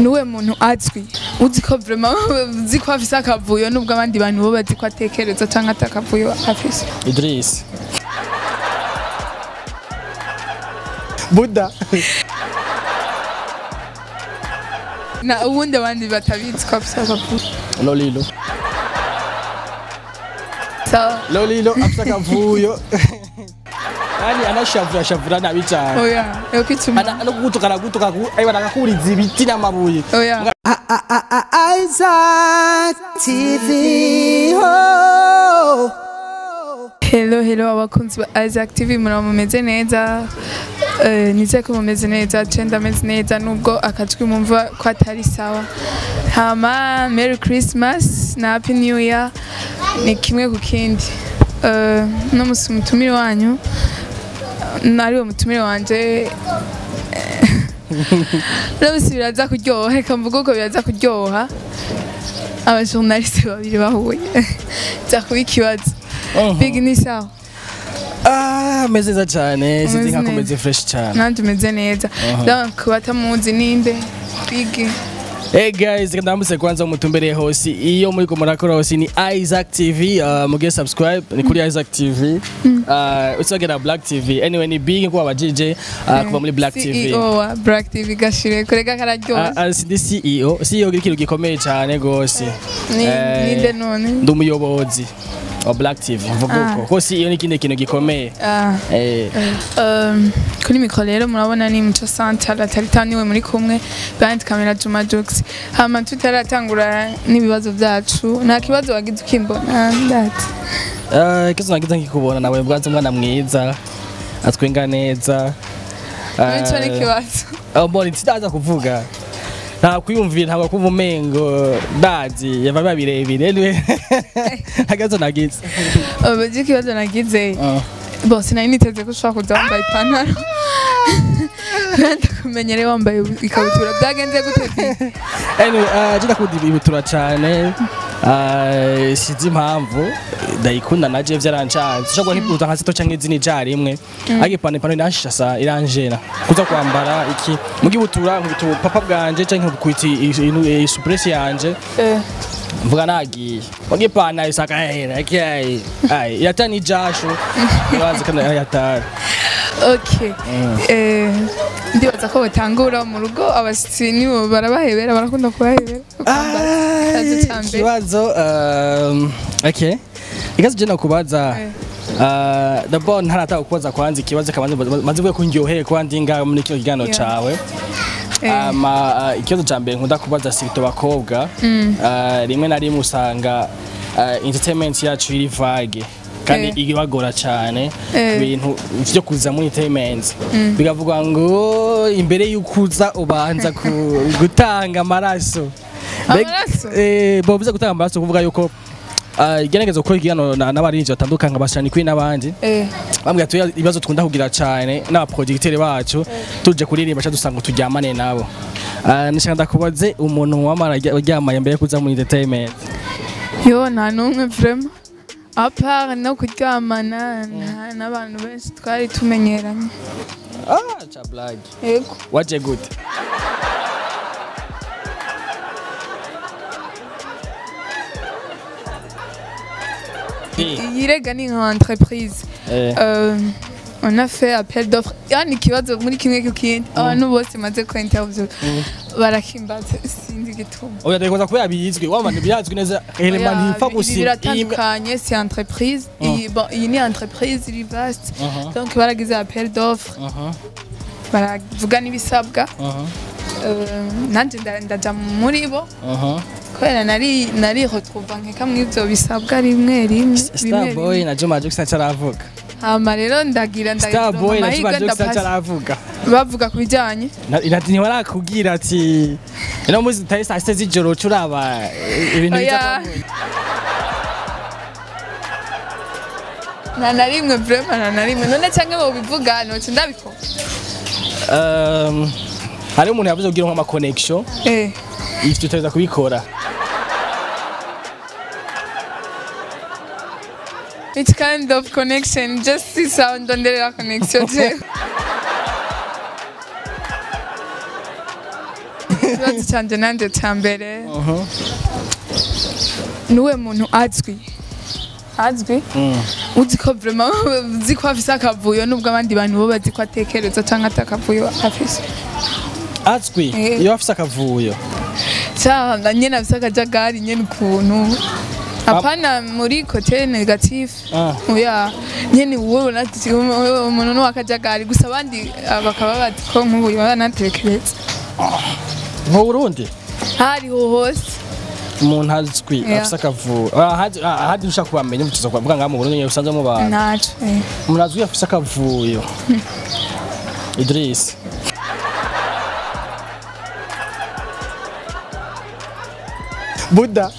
ni we muntu azwi uzi ko uzi ko afise akavuyo nubwo abandi bantu bo bazi ko atekereza cyangwa atakavuyo afise. Idris. Buda na ubundi abandi batabizi ko afise akavuyo. Lolilo. Sawa Lolilo afite akavuyo. yani anashavura shavura nabi cyane oya yo kwituma ana no gutukana gutuka ayiba nakakuriza ibiti n'amabuye oya Isaac TV. Oh. hello hello abakunzi ba Isaac TV muraba mumeze neza. Eh, nizeye ko mumeze neza je ndameze neza nubwo akajwi mumva ko atari sawa. Hama merry christmas na happy new year. Ni kimwe ku kindi. Eh, no musi wanyu nariwe mutumire wanje no musi biraza kuryoha reka mvuge uko biraza kuryoha. Abajournaliste babiri bahuye za kuba ikibazo big ni sawa? Ah meze neza cyane sinzi Umeze nka neza. komeze fresh cyane. Nanjye umeze neza. Donc batamuzi ninde? Big. Hey guys, reka ndamutse kwanza umutumbereye hose iyo muri ko murakora hose ni Isaac TV uh, mugiye subscribe ni kuri Isaac TV uh, usogera Black TV anyway ni big kuba abajije uh, kuva muri Black TV CEO wa Black TV gashire kurega Ah, kararyoha ah, si ndi CEO CEO ikintu gikomeye cyane gose ni eh, ninde none? ndi TV mvuga Ah. uko ko CEO ni ikindi kintu gikomeye Ah, eh. Um, kuri mikoro rero murabona ni muco santara tarita ni we muri kumwe. Band camera Juma Jux hama tutaratangura n'ibibazo byacu nta kibazo wagize ukimbona ndati uh, kizo nagize nkikubona nawe bwanze mwana mwiza atwenga neza. Nico Ah, n'ikibazo aho mbona sitaza kuvuga. Nta kwiyumvira ntabwo kumva umengo ndazi yava biba birebire ni we agazo nagize. Baje ikibazo nagize? Bose nari niteze ko ushobora kuza wambaye ipantaro. Kandi kumenyere wambaye ikabutura. Byagenze gute anyway uh, jida kudi ibitura cyane uh, sizi impamvu. Ndayikunda naje vyarancanze ushobora nkibuta nka sito canke izini jari imwe ariko ipantaro ipantaro irashasha sa iranjena kuza kwambara iki? Mugibutura nkubitu papa bwanje canke nkukwiti isupresi yanje? Eh, mvuga nagiye. Mugi ipantaro isaka hera okay ai iratani ijasho nibaza kana yatari okay Eh, ndibaza ko batangura mu rugo abashyitsi nibo barabahebera barakunda kubahebera. Ikibazo mbere ikibazo um, okay ikibazo je nakubaza Eh. Uh, ntarataka kubaza kwanza ikibazo maze bwe kunyoheye kwa ndinga muri kino kiganiro cawe Eh. ama uh, ikibazo ca mbere nkunda kubaza sirito bakobwa uh, rimwe na rimwe usanga uh, entertainment yacu iri vage kandi Eh. ibagora cyane ibintu byo kuza muri entertainment bigavuga ngo imbere y'ukuza ubanza ku- gutanga amaraso Amaraso? eh bo biza gutanga amaraso kuvuga yuko uh, igerageza gukora na- n'abarinzi batandukanye abashani kuri n'abandi. Eh, bambwira tuya ibibazo tukunda kugira cyane n'abaproducteur bacu tuje kuririmba cha dusanga turyamane nabo. Uh, nishaka ndakubaze umuntu wamara aryamaye mbere yo kuza muri entertainment. Yo nta n'umwe vrema apart no kuryamana n'abantu benshi twari tumenyeranye. Ah cha blague. Yego. Waje gute? Iyi rega ni nka entreprise. Euh, on a fait appel d'offres. Yani ikibazo muri kimwe ku kindi abantu bose maze ko interview. Barakimbaza sinzi igituma oya ndakoza kubera bizwi wamana byazwi neza element ntifa gusi biratandukanye c'est entreprise. Iyi bon, iyi ni entreprise iri vaste. Donc baragize appel d'offres. Baravuga n'ibisabwa nanje nda- ndaja muri bo kubera nari nari retrouva nkeka bisabwa rimwe rimwe Starboy rimwe. na Juma Jux ntacaravuga. Hama rero ndagira ndagira na Juma Jux ndapasa ntacaravuga. bavuga ku bijyanye ntiwarakubwira ati ino muzi tayi saa sita z'ijoro curaba ibintu Oya. bijya nta na rimwe vrema nta na rimwe. None cyangwa bobivuga noce ndabikora. Hariho umuntu yavuze kugira nk'ama connection? Eh. Ivyo tutaweza kubikora. Which kind of connection. Just si sound onderera connection je ikibazo cyanjye nanjye cya mbere Mhm. niwe muntu azwi azwi Mm. uzi ko vraiment uzi ko afise akavuyo nubwo abandi bantu bo bazi ko atekereza cyangwa atakavuyo afise azwi Eh. iyo afise akavuyo cyangwa nyene afise akajagari nyene ukuntu apana muri kote negative. Ah. oya nyene wowe ubona ati "Uyu umuntu ni wakajagari gusa abandi ah, bakaba bazi ko nk'ubu banatekereza mu burundi hariho hose. Umuntu azwi afise akavuyo Ah, ahadi- ah, ushaka kubamenya tuza kuvuga ngaha mu burundi nyine usanze mu bantu. Ntaco umuntu azwi afise akavuyo idris. Buda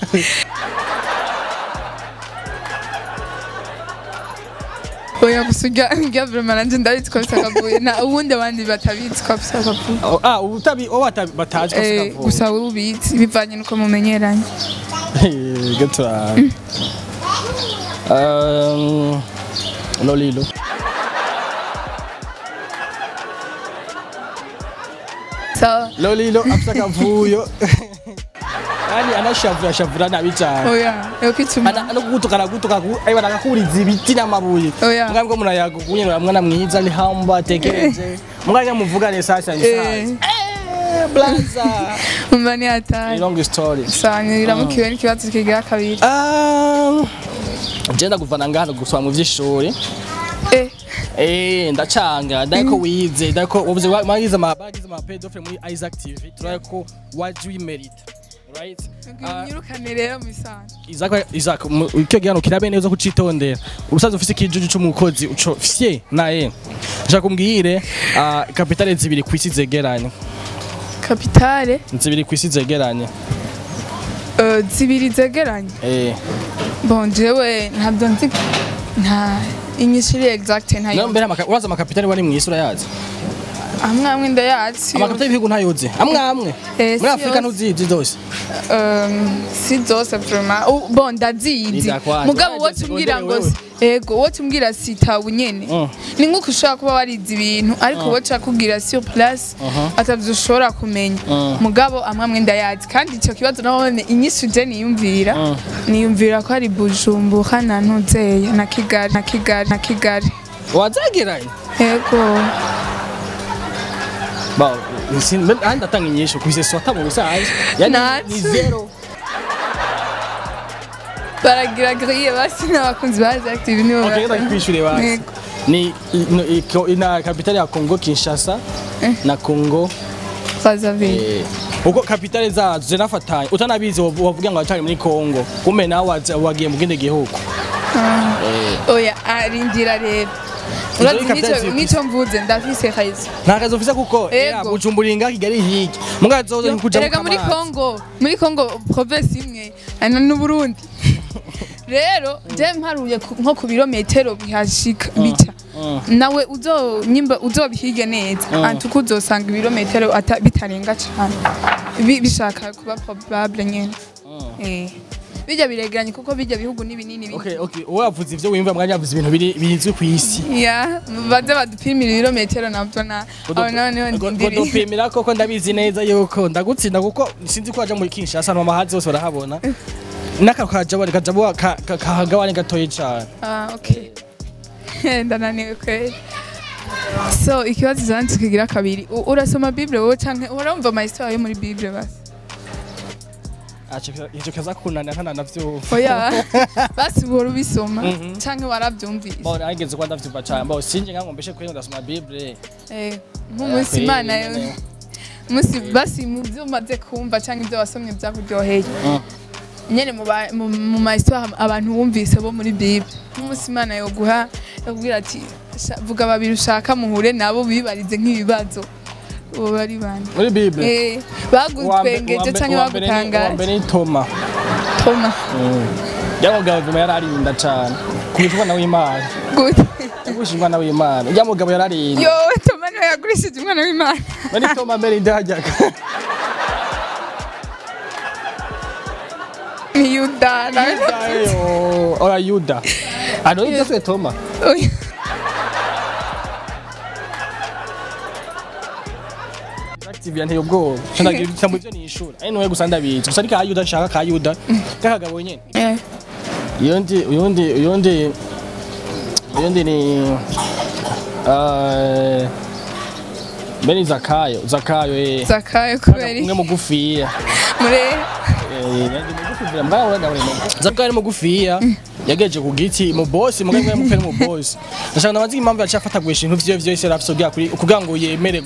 oya gusa urya urya vraiment nanje ndabizi ko afise akavuyo na ubundi abandi batabizi ko afise akavuyo Oh, ah utabi oh batabi batazi ko afise Eh, akavuyo gusa wowe ubizi bivanye nuko mumenyeranye gatura um lolilo sawa lolilo afise akavuyo kandi anashavura ashavura nabi cyane oya yo kwituma ana no gutukana gutuka ayiba nakakuriza ibiti n'amabuye Oya. mugabo bwo murayaga kunyene mwana mwiza ari hamba atekereje mugabo muvugane sasa ni Eh. sasa. Eh. Blaza. Umva ni hatari long story. Sawa biramukiwe n'ikibazo kigira kabiri je ndakuvana ngahano gusoma mu vy'ishuri eh. Eh, ndacanga ndako wize ndako ubuze magize ama bagize ama pedofile muri Isaac TV turako waje wimerita right? Ah, nyirukane rero misanzu Isaac Isaac mu- icyo gihano kirabe neza kucitondera ubusaza ufise ikijuju c'umukozi uco fye naye nshaka kumbwire kapitale zibiri kwisi zegeranye. Kapitale zibiri kwisi zegeranye. Eh, zibiri zegeranye? Eh. Bon jewe ntabyo nzi nta inyishiri exact no ntayo mbere amaka- uraza amakapitale wari mwisi urayazi amwe amwe ndayazi amakapitale y'ibihugu ntayoze amwe amwe. Eh, muri si afurika ntuzizi zose. Um, si zose vraiment. U- bon ndazizi. Mugabo wo tumbwira ngo si- ego wo tumbwira sitabu nyene? Mm. ni nk'uko ushobora kuba warize ibintu ariko wo cakubwira sur place atavyo ushobora kumenya. Mm. mugabo amwe amwe ndayazi. Kandi ico kibazo nabone inyishu je niyumvira. Mm. niyumvira ko ari bujumbura na ntuzeya na kigali na kigali na kigali. Wazegeranye ego. Ba, sin anda tanga inyisho kwise swata mu bisanzwe yani Naco. ni zero baragira grille basi n'abakunzi ba active nibo okay basa- ndakwishure basi Yego. ni ino- iko- ina kapitale ya Congo Kinshasa na Congo Brazzaville eh, uko kapitale zazo zinafatanye utanabizi wavu- wavuga ngo acari muri Congo kumbe nawe waza- wagiye mu kindi gihugu oya arindira rero nico mvuze ndafise kazi nta kazi ufise kuko. Bujumbura Kigali hiki. Muga zozo nkuja erega muri Congo muri Congo province imwe n'Uburundi rero je mparuye nko ku birometero bihashika bica nawe uzo nyimba uzobihige neza antuko uzosanga ibirometero bitarenga cane Bi- bishaka kuba probable nyene eh bijya biregeranye kuko bijya bihugu ni binini binini. Uwo yavuze ivyo wimva mwanya yavuze ibintu bizwi ku isi. baze badupimira ibirometero na byo Godopimira koko ndabizi neza yuko ndagutsinda kuko sinzi ko waja muri Kinshasa no mahazi bose barahabona. Naka kajabo kajabo kahagabane gatoye cyane. Ah. Ndananiwe kweli. So, ikibazo zanjye kigira kabiri. Urasoma Bible wowe canke urumva ama histoire yo muri Bible basi? Ico kaza kunana nkana navyo. Oya. Basi uhora ubisoma Mhm. canke waravyumvise. Bo nageze kwa ndavyumva cyane. Bo sinje ngango mbeshe kuri ndasoma Bible. Eh, nk'umunsi Imana yo. Musi basi mu byo umaze kumva canke ibyo wasomye byakuryoheye. mu ba- mu- mu ma histoire abantu bumvise bo muri Bible. Nk'umunsi Imana yo guha yakubwira ati "Sha- vuga babiri ushaka muhure nabo bibarize nk'ibibazo. Uwo bari bande. Muri Bible. Eh, bagutwengeje canke Wa bagutangaje mbere ni Toma. toma Yamugabo guma yararinda cyane. Kubitwa na w'Imana. gute Yagusha umwana w'Imana. Yamugabo yararinda. yo toma niwe yagurishije umwana w'imana Muri Toma mbere ndahajyaga. yuda nawe Yuda, oya Yuda. Ano Yuda twe Toma. Active yanteye ubwoba cyo ndagira itambo byo nishura ari noye gusa ndabizi gusa ariko ayuda nshaka kayuda kakagabo nyene Eh, uyundi uyundi uyundi uyundi ni uh, Beni Zakayo Zakayo eh zakayo kubera umwe iki? mugufiya muri Zakayo ari mugufiya yageje ku giti mu boss mu gwe mu mu boss ndashaka nabazi impamvu yacha afata gwisha ibintu vyo vyose rafso bya kuri kugira ngo yemere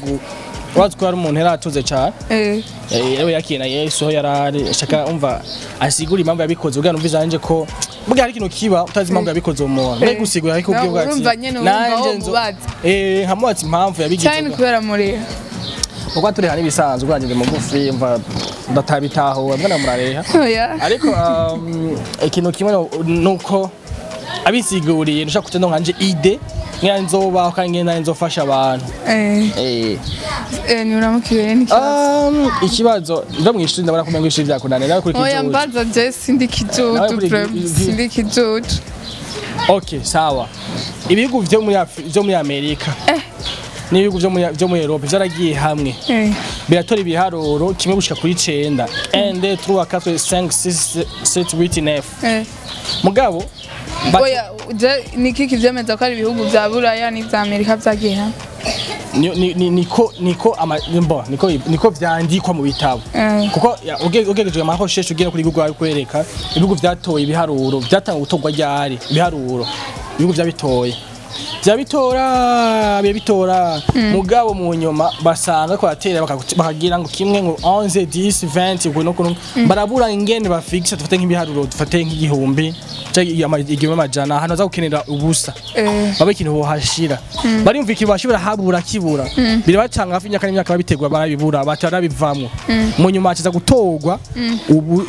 gu Wazi ko ari umuntu yaratuze cyane Eh, yewe yakina Yesu aho yarari shaka umva asigura impamvu yabikoze. Ubwo numva zanje ko bwa hari ikintu kiba utazi impamvu yabikoze umuntu Eh. mbega usigura ariko Na- ubwo bwati urumva nyene wumva wo mubaza. eh nkamubaza impamvu yabigize cyane kubera muri kuko turi hani bisanzwe ubwanjye ndi mugufi mva ndatabitaho mbona murareha. Oya ariko um, ikintu kimwe no- nuko abisiguriye nshaka kutendo nkanje ide. Ngira nzobaho kandi ngira nzofasha abantu Eh, eh eh, ni uramukiriye n'ikibazo um, ikibazo. Ndo mwishuri ndabona ko mengo ishuri byakunaniye nawe kuri oya kijuju mbaza je sindi kijuju sindi kijuju okay sawa. Ibihugu vyo muri vyo muri Amerika. Eh. n'ibihugu vyo muri Europe vyaragiye hamwe. Biratora ibiharuro kimwe gushika kuri 9 1 2 3 4 5 6 7 8 9 eh. mugabo oya niki kivyemeza ko ari ibihugu vya buraya n'ivya amerika vyagiye hamwe ni- ni- ni- niko niko ama mbo niko niko vyandikwa mu bitabo Eh. kuko ya, uge- ugejeje amako sheshe ugiye kuri Google ari kwereka ibihugu vyatoye ibiharuro vyatanga gutorwa ryari ibiharuro ibihugu vyabitoye vyabitora bitora mugabo mu nyuma basanga bakagu- bakagira ngo kimwe ngo 11 10 20 ubwo no kuno barabura ingene bafixa dufate nk'ibiharuro dufate nk'igihumbi. Igihumbi amajana hano za gukenera ubusa. Eh. baba ikintu bohashira barumva ikintu bashobora habura kibura. Birabacanga hafi imyaka n'imyaka babitegura barabibura batara bivamwo mu nyuma hakiza gutorwa.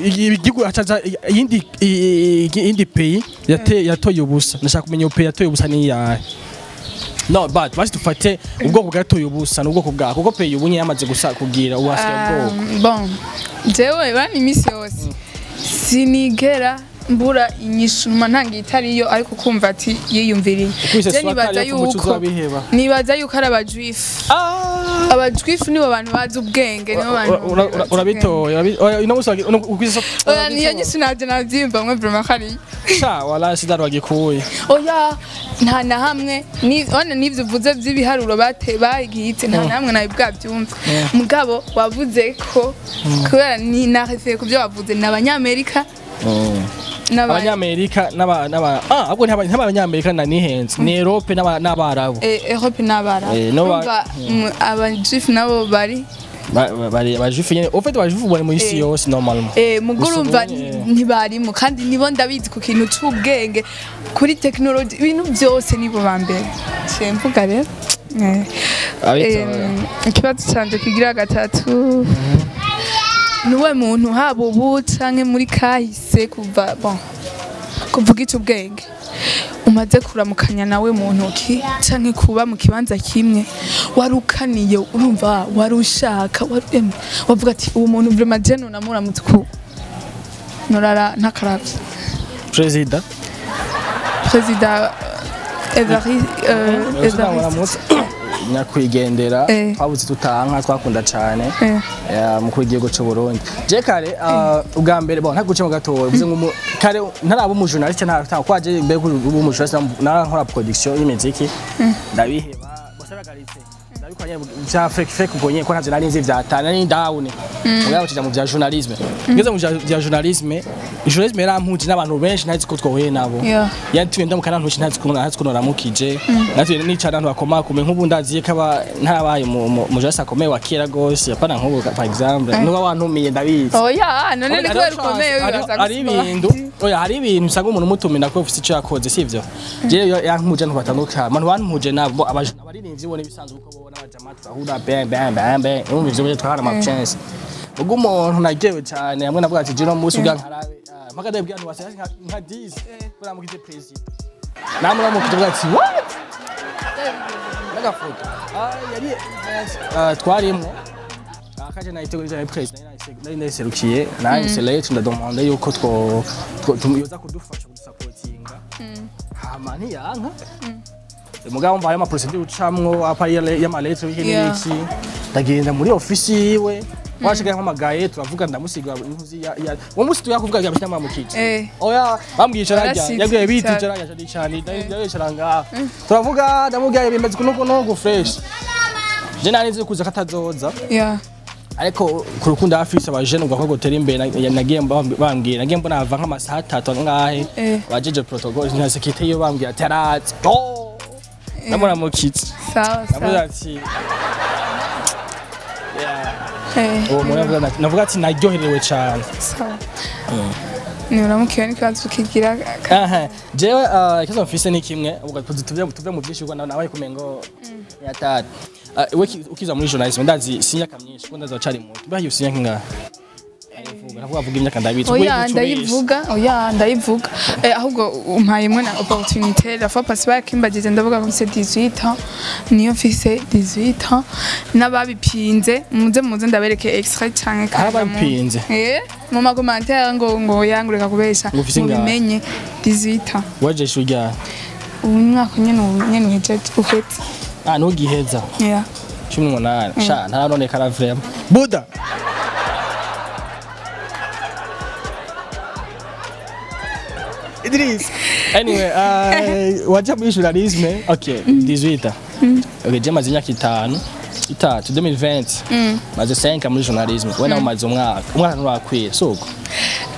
Igihugu hacaza iyindi i- iyindi pays yate- yatoye ubusa. Ndashaka kumenya pays yatoye ubusa ni iyahe no but basi dufate ubwoko bwatoye ubusa ni ubwoko bwako kuko pays ubu nyine yamaze gusa kugira ubu hasigaye ubwoko Um, bon. Jewe bani imisi yose. Sinigera mbura inyishu numa ntangiye itariyo ariko kumva ati yiyumviriye. Je nibaza yuko nibaza yuko ari abajuifu Ah! abajuifu nibo bantu bazi ubwenge nibo bantu Ura- ura- ura- urabitoye wagi- uno- ukwise- oya niyo nyishu navyo navyimva mwe vraiment kariyo Sha, wala sidari wagikuye. Oya nta na hamwe wana n'ivyo uvuze vy'ibiharuro bate bagihitse nta na hamwe nawe bwavyumva mugabo wavuze ko kubera ni narefeye ku vyo wavuze ni abanyamerika. N'aba- abanyamerika n'aba n'aba ah ahubwo ntaba abanyamerika na nihenze ni Europe n'aba n'abarabu Eh, Europe n'abara Eh, no ba- Urumva, mm, abajuifu nabo bari. Ba- ba- bari abajufu nyene. Fait abajufu bari mu isi Eh. yose normalement. Eh, mugo Gusa urumva ubu, eh. ntibarimo kandi nibo ndabizi ku kintu c'ubwenge kuri tekinoloji ibintu byose nibo ba mbere. Ciye mvuga rero. Eh. Ikibazo canje kigira gatatu. Ni we muntu haba ubu canke muri kahise kuva kuvuga ic'ubwenge umaze kuramukanya nawe mu ntoki canke kuba mu kibanza kimwe warukaniye urumva wari ushaka wari- em, wavuga ati uwo muntu vraiment je nunamuramutse uku nurara president perezida euh, Evariste Evariste nyakwigendera Eh. twabuze tutanka twakunda cyane Eh. ya mukuru w'igihugu cy'u Burundi je kare ah, ubwa mbere bon ntaguce mu gatoya uvuze ngo kare ntaraba umu journaliste nta kwaje mbere ko ubu umu journaliste narankora production y'imiziki ndabiheba bosabagaritse ndabikoranye bya fake fake ubwo nyine ko ntavyo nari nzi vyatana nari down mugabo tuja mu vya journalisme. Ngeze mu vya- vya journalisme journalisme yarampuje n'abantu benshi ntazi ko twahuye nabo. Yatuye ndamukana ntushi ntazi ko ntazi ko noramukije natuye nicara abantu bakomakomeye nk'ubu ndaziye ko ntarabaye mu mu akomeye wa kera gose apana nk'ubu par exemple nuba wantumiye ndabizi. Oya none ni kubera ukomeye gusoma. ibintu. Oya hari ibintu usanga umuntu umutumira ko ufite icyo yakoze sivyo jewe yankuje abantu batandukanye abantu bankuje nabo abaje- arinenze ubona ibisanzwe kuko babona baje amatahura bang bang bang bang umvise byo twara ma chance ubwo umuntu nagewe cyane hamwe na bwacu jino munsi ubwa nkarabe mpaka debwe abantu basaya nka 10 bora mugite president namura mu kitabwa ati what nagafoto yari twarimwo akaje nayiteguriza ya president nari nayiserukiye nahise late ndadomanda yuko two tumuyoza kudufasha kudusapotinga hama ntiyanka mugabo mbaye ama procedure ucamwo apa y'ama lettre y'iki n'iki ndagenda muri ofisi yiwe washaka yampamagaye turavuga ndamusiga inkuzi ya ya uwo munsi tuyakuvuga ya bishyamba mu kici Eh. oya bamwicara rya Barashitse yabwiye biti cyane. cyane ndayicara ngaha turavuga ndamubwiye bimeze kuno kuno fresh. Je nari nzi kuza katazoza yeah. Ariko ku rukundo afise abajene ubwo ko gutera imbere na- nagiye bambwira nagiye mbona hava nk'amasaha atatu angahe Eh. abajeje protocol nka sekirite yo bambwira ati arazi oh ndamura mu kici sawa navuze sawa ati Yeah. Eh, uwo muntu yavuze ati- navuga ati naryoherewe cyane sawa. Niburamukiwe n'ikibazo kigira aha jewe ah, ikibazo mfise ni kimwe ubwo tuzi tuve tuve mu byinshi ubwo nawe kumengo yatari Ah, we ki- ukiza muri journalism ndazi sinyaka myinshi kuko ndazi wacari muto mbaye usinyaka ingahe Ndayivuga, navuga avuga imyaka ubwo oya yivuga ndayivuga oya ndayivuga Eh, ahubwo umpaye mwe na opportunité. La fois passée bakimbagije ndavuga ko mfise 18 ans. Niyo mfise 18 ans. N'ababipinze. Muze muze ndabereke extrait canke Ah, babipinze? eh mu ma commentaire ngo ngo yangureka kubesha mubimenye. 18 ans. Wajeshe ujya ubu mwaka nyene nyene uhejeje uhetse. Ah ntugiheza yeah. Cumi n'umunani. Sha ntaranonekara vrema buda Idris. Anyway uh, waja muri journalisme okay 18 okay je maze imyaka itanu itatu 2020 maze 5 muri journalisme we nawe umaze umwaka umwaka nturakwiye suko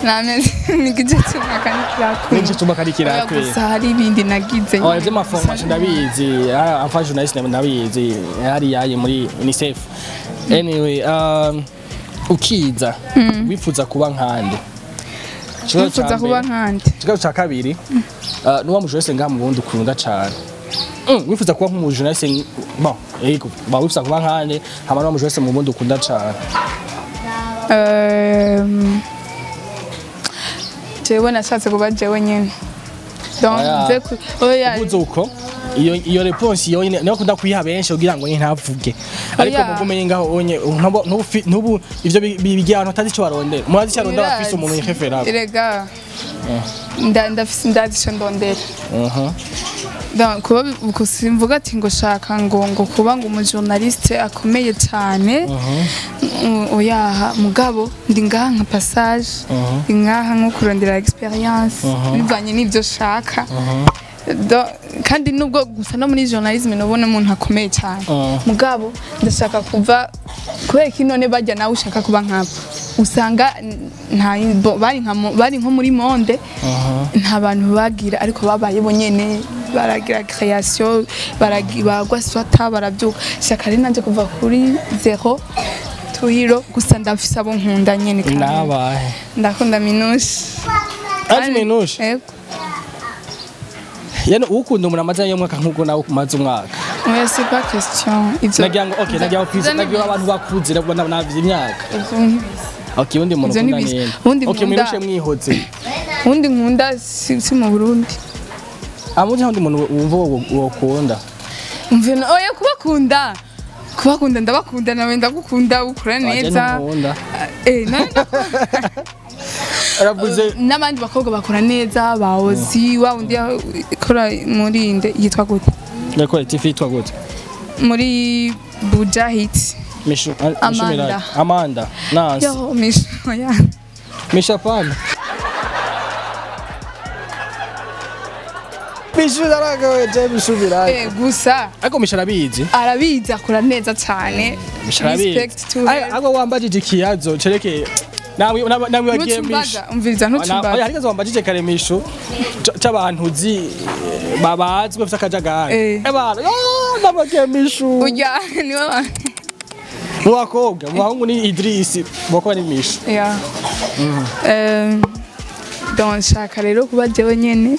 nameze n'igice cy'umwaka ntikirakwiye n'igice cy'umwaka ntikirakwiye. Gusa hari ibindi nagize Oh, ivyo maformation ndabizi. Ah, amfa journaliste ndabizi. Hari yaye muri UNICEF. Anyway um, ukiza wifuza kuba nkande. Nifuza kuba nkandi ikibazo ca kabiri uh, nuwa mujournaliste ngaha mu bundi ukunda cane Mm, wifuza kuba ba wifuza kuba nkande hama nuwa mujournaliste mu bundi ukunda Ehm, jewe nashatse kuba jewe oya. uvuze uko? Iyo iyo response iyo niyo kunda kuyiha benshi kugira ngo nyine ntavuge. Ariko Oya. mugume ngaho onye ntubu ivyo bi- bi- bigira abantu atazi ico barondera. Murazi ico arondera afise umuntu yihefera erega. Nda- ndafise ndazi ico ndondera. Mhm. Kuba simvuga ati ngo shaka ngo ngo kuba ngo umujournaliste akomeye cyane Mm, oyaha mugabo ndi ngaha nka passage. Ndi ngaha nko kurondera experience. Bivanye n'ivyo shaka. Kandi nubwo gusa no muri journalisme nubona umuntu akomeye cyane. Mhm. mugabo ndashaka kuva kubera ko none bajya nawe ushaka kuba nkabo. Usanga bari nko muri monde nta bantu bagira ariko babaye bonyene baragira création bagwa swata barabyuka. Shaka rero nanje kuva kuri zero to hero gusa ndafise abo nkunda nyene kandi. Nabahe? Ndakunda minushi azi minushe Yano ukunda umuntu amaze y'umwaka nk'ubwo nawe umaze umwaka. C'est pas question. Ivyo nagira ngo okay nagira ngo ivyo nagira abantu bakuze nabona navye imyaka. Okay undi muntu ukunda Uwundi okay minushe mwihoze. Uwundi nkunda si mu burundi. Amuzi undi muntu wumva wokunda umve na- oya kubakunda. Kubakunda ndabakunda nawe ndagukunda ukora neza. Eh, n'abandi bakobwa bakora neza bawozi wa undi ikora muri nde yitwa gute? Yakora tifi yitwa gute? Muri bujahit mishu Amanda. Amanda. Nansi yo misho ya misha pana mishu naragawe je mishumira Eh, gusa. Ariko misha arabizi. Arabizi akora neza cyane. Misha respect to her. ariko wambajije ikiyazo cereke nawe nawe wagiye ntucumbaga umviriza ntucumbaga harigeze wambajije kare mishu c- c'abantu uzi eh, babazwe bafite akajagari. Eh. abantu nabagiye mishu ujya ni we mu bakobwa mu bahungu ni Idrisi mu bakobwa ni mishu ya. Em, donc nshaka rero kuba jewe nyene.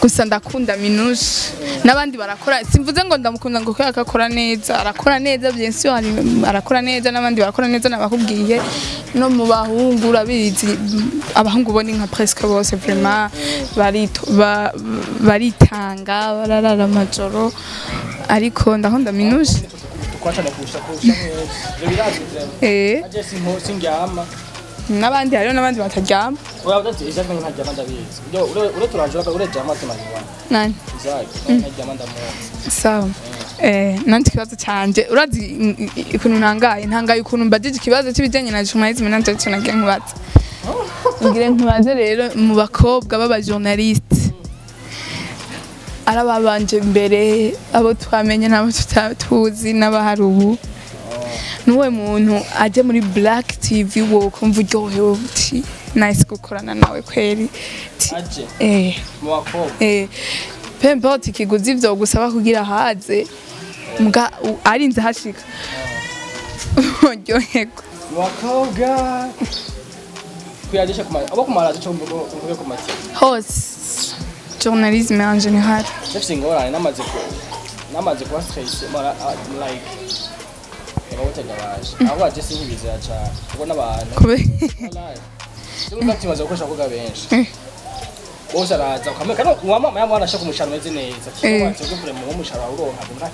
Gusa ndakunda minushi n'abandi barakora simvuze ngo ndamukunda ngo kubera ko akora neza. Arakora neza hari- arakora neza n'abandi barakora neza nabakubwiye. No mu bahungu urabizi abahungu bo ni nka presque bose vraiment. Baritanga bararara amajoro. Ariko ndakunda birazwi eh? N'abandi hariho n'abandi bataryama. Oya udati izaki nkaryama ndabizi ure ure turajura ure jama tunanywa nani izaki nkaryama ndamuzi sawa Eh, nanti ikibazo canje urazi ukuntu ntangaye ntangaye ukuntu mbajije ikibazo c'ibijanye na journalisme nanti arico nagiye nkubaza ngire nkubaze rero mu bakobwa b'abajournaliste arababanje mbere abo twamenye n'abo tutatuzi n'abahari ubu nuwe muntu aje muri black tv wo kumva uryohewe uti nice gukorana nawe kweri eh. Eh, peu importe ikiguzi vyo gusaba kugira haze. Arinze hashika. Uryoherwa mu bakobwa? Kuyadisha ku ma abo ku maradiyo cyangwa mvuge ku mati hose. Journalisme en general ndafite ingorane namaze ku namaze kuba stress mara ah, like abawutega baje aho baje sinkibizera cyane kuko n'abantu. Nubwo tumaze gukoresha abakobwa benshi. Bose araza ukamenya kandi uwamama yamwe arashaka umushahara umeze neza. Tuba kure mu mushahara uronka nta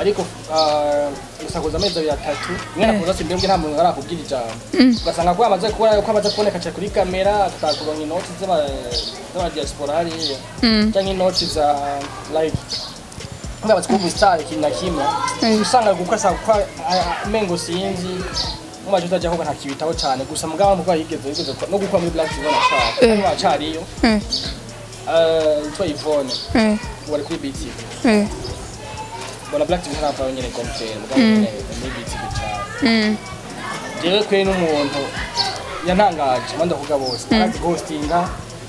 ariko ah, gusakuza amezi abiri atatu. Rimwe nakuza simbere nta muntu arakubwira ijambo. Ugasanga ko yamaze kubona ko amaze kuboneka cyane kuri kamera tutakuronka inoti z'aba- z'abadiaspora hariya cyangwa inoti za like ngabatse kuba umusitari ikintu na kimwe Eh. usanga gukasa kwa mengo sinzi. Mumaje utajya kuba ntakibitaho cyane gusa mugaba mugaba yigeze yigeze ko- no gukora muri black zone ashaka Eh. kandi wacariyo Eh, yitwa Yvonne eh, wari kuri BTV eh, bona black tv ntabwo wengine compare mugabo nyine muri BTV cyane mm, jewe kwe n'umuntu yantangaje manda kuga bose arazi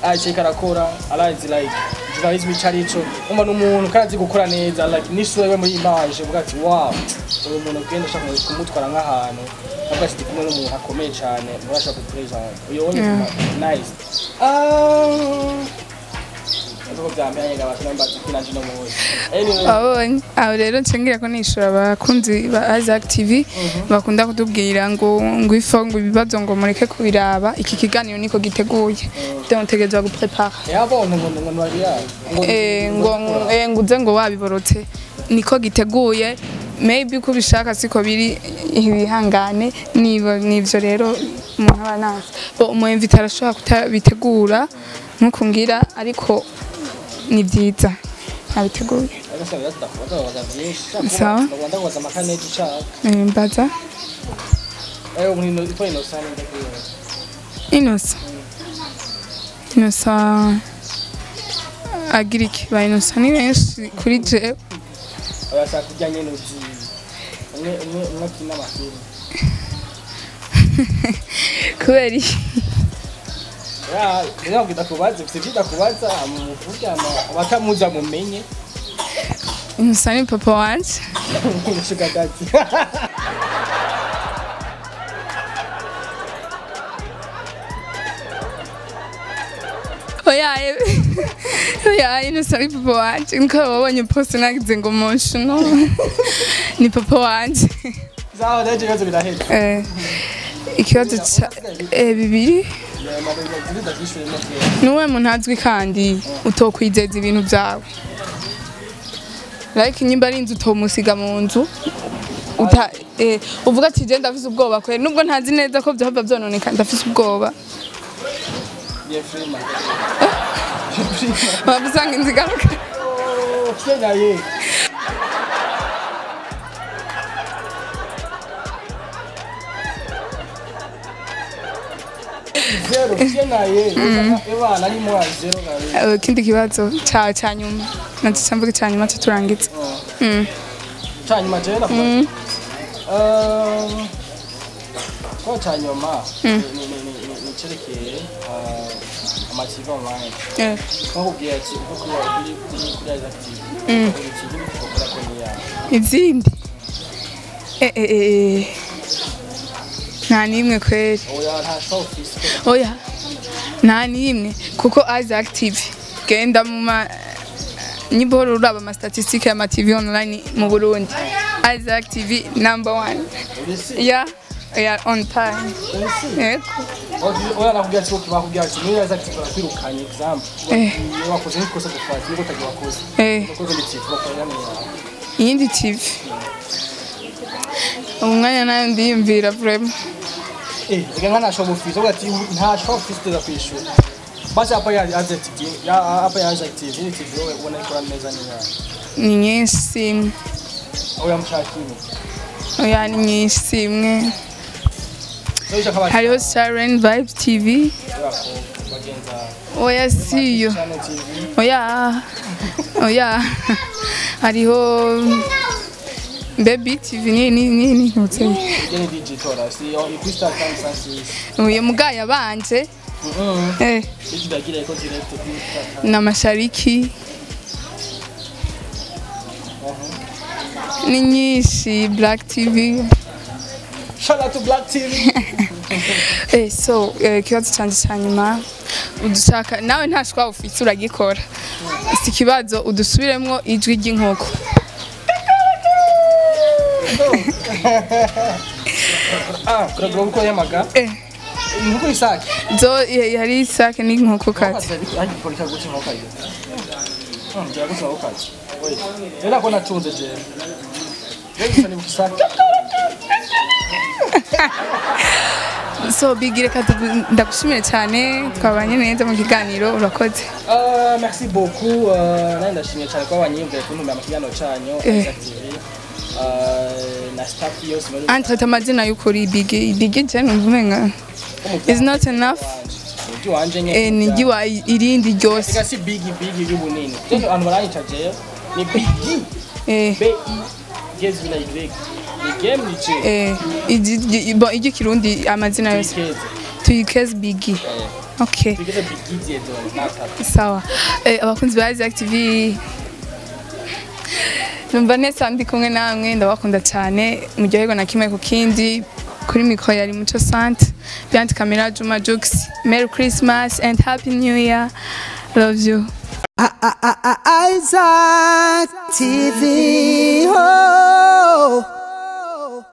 arazi karakora arazi like journalism icyo ari cyo umva n'umuntu kandi azi gukora neza like n'isura we muri image uvuga ati wow uyu muntu ugenda ushaka kumutwara nk'ahantu. Avuga ati kumwe n'umuntu akomeye cyane murashaka kupresent uyu wonye nice. Nubwo wabonye aho rero nshingira ko nishura abakunzi ba Isaac TV bakunda kutubwira ngo ngo ifo ngo ibibazo ngo mureke kubiraba iki kiganiro niko giteguye donc tegerezwa guprepara ngo Eh, eh, uze ngo wabiborotse niko giteguye maybe uko ubishaka siko biri ibihangane nibo nivyo rero umuntu aba nazi bo umu invite arashobora kutabitegura nk'uko ngira ariko ni byiza. Eh, mbaza. Inosa inosa agira iki? Ba inosa ni benshi kuri jewe abashaka kurya nyene uzi umwe umwe umwe akina amafilm kubera iki? Rero ngida kubaza mfite ibyo ndakubaza muvuge ama abatamuza mumenye. Inosa ni papa wanje sugar daddy oya eh, oya inosa ni papa wanje niko wabonye poste nagize ngo monshu no ni papa wanje zaho ndaje ibibazo biraheze Eh, ikibazo eh, bibiri. Nuwe muntu azwi kandi utokwizeza ibintu byawe. Like nyimba ari inzu utomusiga mu nzu eh, uvuga ati je ndafise ubwoba kweri nubwo ntazi neza ko vyohava vyononeka ndafise ubwoba. Frima waba usanga inzu igaruka. Ikindi kibazo ca ca nyuma. Naco camvuga ca nyuma co turangiza Mm. cyanyuma je ndakubaza Um, kwa cyanyuma ni cerekeye amativi online. Eh, nkakubwira ati uko kuri kuri kuri kuri active uri kintu gikora ko niya izindi. Eh, eh, eh. Nta n'imwe kweri. Oya. Nta n'imwe kuko Isaac TV genda mu ma nyiboro uraba ama statistique ya ma TV online mu Burundi. Isaac TV number one. Urisi ya ya on time. Yego oya nakubwira uko bakubwira ati muri active barakwirukanye example. Eh. wakoze n'ikosa gufata iyo utagiye wakoze. Eh. Iyindi TV umwanya na yo ndiyumvira vraiment eh reka nka nta show office uvuga ati nta show office tuza kwishura basi hapa ya active ya hapa ya active ni TV wewe ubona ikora neza ni yawe ni nyinshi. Oya mushakire. Oya ni nyinshi si imwe hariho Vibes TV. Bagenza. Oya channel tv. Oya. Oya. Hariho Baby TV ni ni ni ni ntutse ibyo ni digital si yo star time sansis uyu mugaya banje eh. Iki dagira ko direct time na mashariki. Ni nyinshi Black TV shout out to black tv Eh, so eh, ikibazo cyanjye cya nyuma. Udushaka nawe nta shwa ufite uragikora. Si ikibazo udusubiremo ijwi ry'inkoko. Ah kuragura uko yamaga Eh, nuko isake zo eh, hari isake n'inkoko kazi rero ko natunze je. Rero gusa ni isake so bigire kati ndagushimire cyane twabanye neza mu kiganiro urakoze. Ah, merci beaucoup. Ah, nari ndashimye cyane kuba banyiyumviye kuntumira mu kiganiro cyanyu. Ah, na staff yose muri entre amazina y'ukuri bigi bigi je numva umenga is not enough? Eh, ni giwa irindi ryose Ega si bigi bigi y'ubunini rero abantu baranyica jewe ni bigi eh. B i gezwi na y game ni je eh igi- bon igikirundi amazina yose ikeze tuyikeze bigi okay. Sawa. Eh, abakunzi ba Isaac TV numva neza ndi kumwe namwe ndabakunda cyane muryoherwa na kimwe ku kindi kuri mikoro yari muco sante behind camera Juma Jux Merry Christmas and Happy New Year love you Isaac TV. Oh.